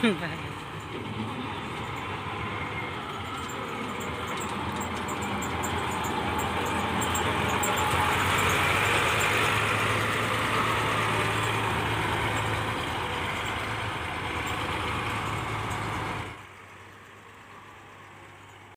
Bye.